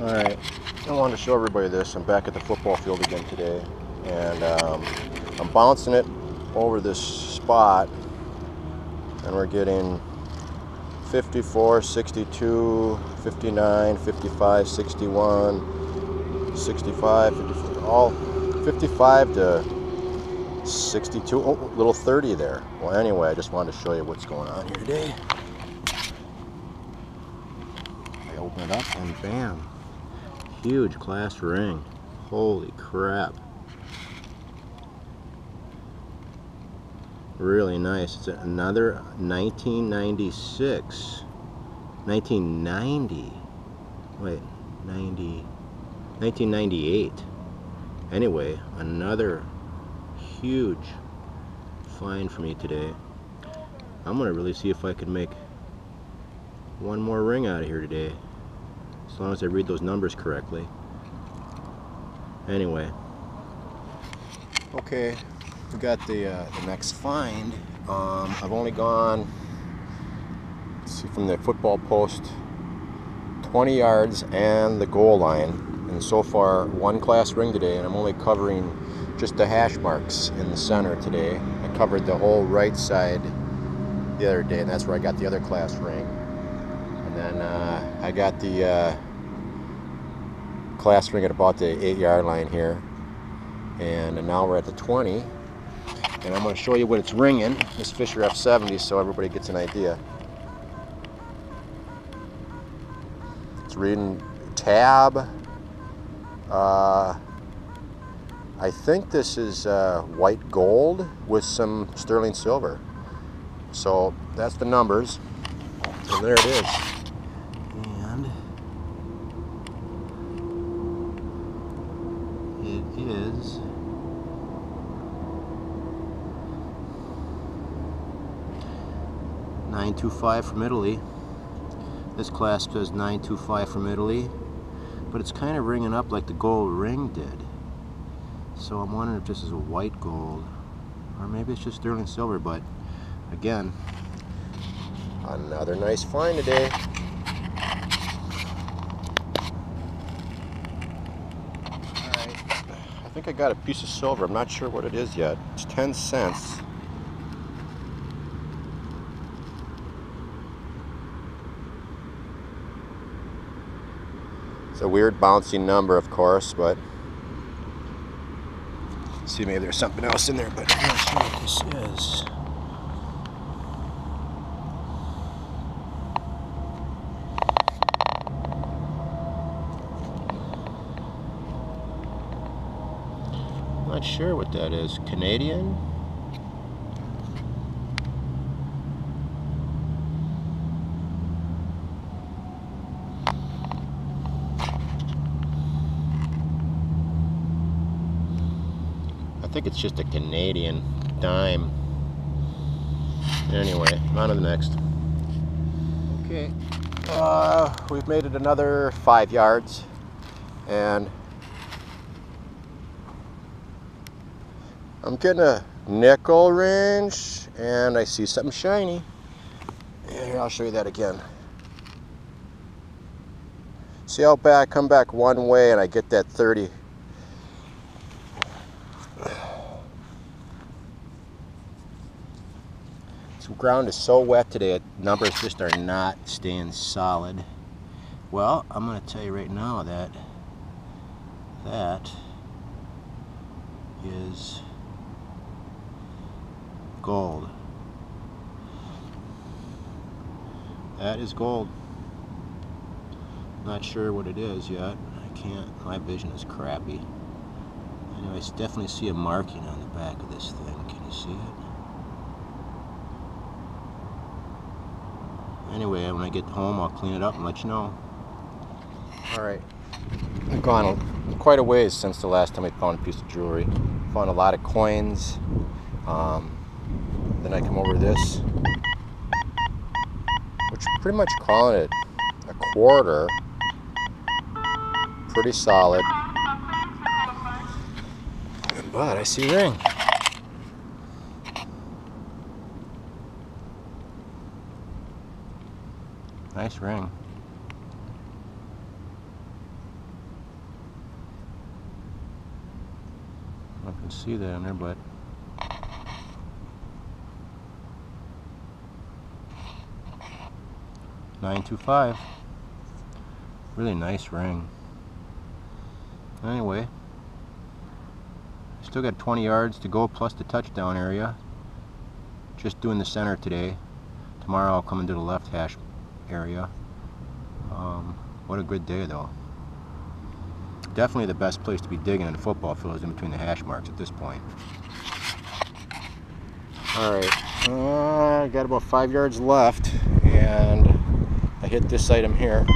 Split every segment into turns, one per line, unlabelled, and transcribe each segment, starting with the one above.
Alright, I wanted to show everybody this. I'm back at the football field again today. And um, I'm bouncing it over this spot. And we're getting 54, 62, 59, 55, 61, 65, 54, all 55 to 62, oh, little 30 there. Well, anyway, I just wanted to show you what's going on here today. I open it up and bam, huge class ring. Holy crap. Really nice. It's another 1996. 1990. Wait, 90. 1998. Anyway, another huge find for me today. I'm going to really see if I can make one more ring out of here today. As long as I read those numbers correctly. Anyway. Okay, we got the, uh, the next find. Um, I've only gone, see from the football post, 20 yards and the goal line. And so far, one class ring today, and I'm only covering just the hash marks in the center today. I covered the whole right side the other day, and that's where I got the other class ring. And then uh, I got the uh, class ring at about the eight yard line here. And now we're at the 20. And I'm going to show you what it's ringing, this Fisher F70, so everybody gets an idea. It's reading tab. Uh, I think this is uh, white gold with some sterling silver. So that's the numbers. And there it is. 925 from Italy. This clasp says 925 from Italy, but it's kind of ringing up like the gold ring did. So I'm wondering if this is a white gold, or maybe it's just sterling silver, but again, another nice find today. I think I got a piece of silver. I'm not sure what it is yet. It's 10 cents. It's a weird bouncing number, of course, but see maybe there's something else in there, but I'm not sure what this is. Not sure what that is. Canadian? I think it's just a Canadian dime. Anyway, on to the next. Okay, uh, we've made it another five yards, and I'm getting a nickel range, and I see something shiny. And here, I'll show you that again. See how back, come back one way, and I get that 30 ground is so wet today, numbers just are not staying solid. Well, I'm going to tell you right now that that is gold. That is gold. Not sure what it is yet. I can't, my vision is crappy. Anyways, definitely see a marking on the back of this thing. Can you see it? Anyway, when I get home, I'll clean it up and let you know. Alright. I've gone quite a ways since the last time I found a piece of jewelry. Found a lot of coins. Um, then I come over this, which pretty much calling it a quarter. Pretty solid. But I see ring. Nice ring. I can see that in there, but nine two five. Really nice ring. Anyway, still got 20 yards to go plus the touchdown area. Just doing the center today. Tomorrow I'll come into the left hash area. Um, what a good day though. Definitely the best place to be digging in the football field is in between the hash marks at this point. Alright, uh, got about five yards left and I hit this item here.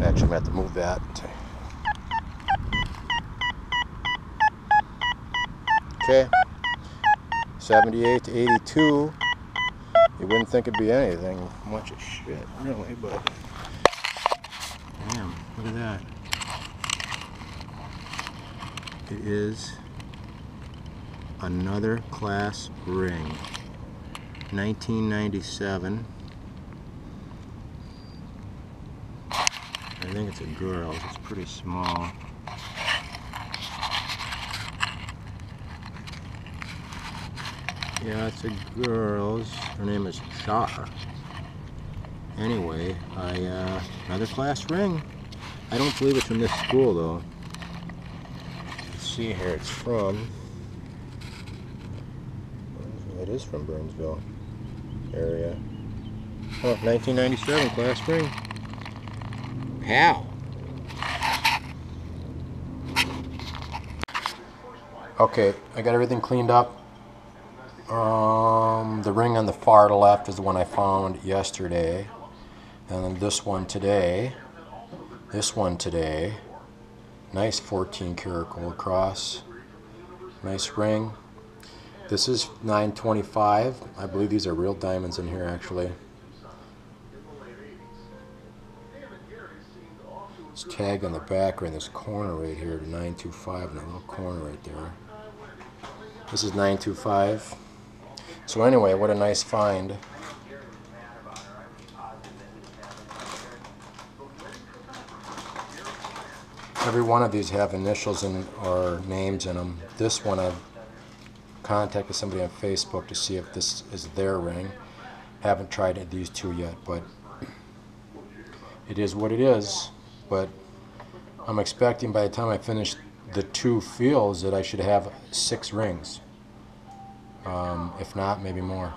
Actually, I'm going to have to move that. Okay, 78 to 82. You wouldn't think it'd be anything much of shit, really, but damn, look at that. It is another class ring. 1997. I think it's a girl, It's pretty small. Yeah, it's a girl's. Her name is Shar. Anyway, I uh, another class ring. I don't believe it's from this school though. Let's see here. It's from. It is from Burnsville area. Oh, 1997 class ring. How? Okay, I got everything cleaned up. Um, the ring on the far left is the one I found yesterday. And then this one today. This one today. Nice 14 karat gold cross. Nice ring. This is 925. I believe these are real diamonds in here actually. It's tagged on the back or in this corner right here to 925 in a little corner right there. This is 925. So anyway, what a nice find. Every one of these have initials in, or names in them. This one I've contacted somebody on Facebook to see if this is their ring. Haven't tried these two yet, but it is what it is but I'm expecting by the time I finish the two fields that I should have six rings. Um, if not, maybe more.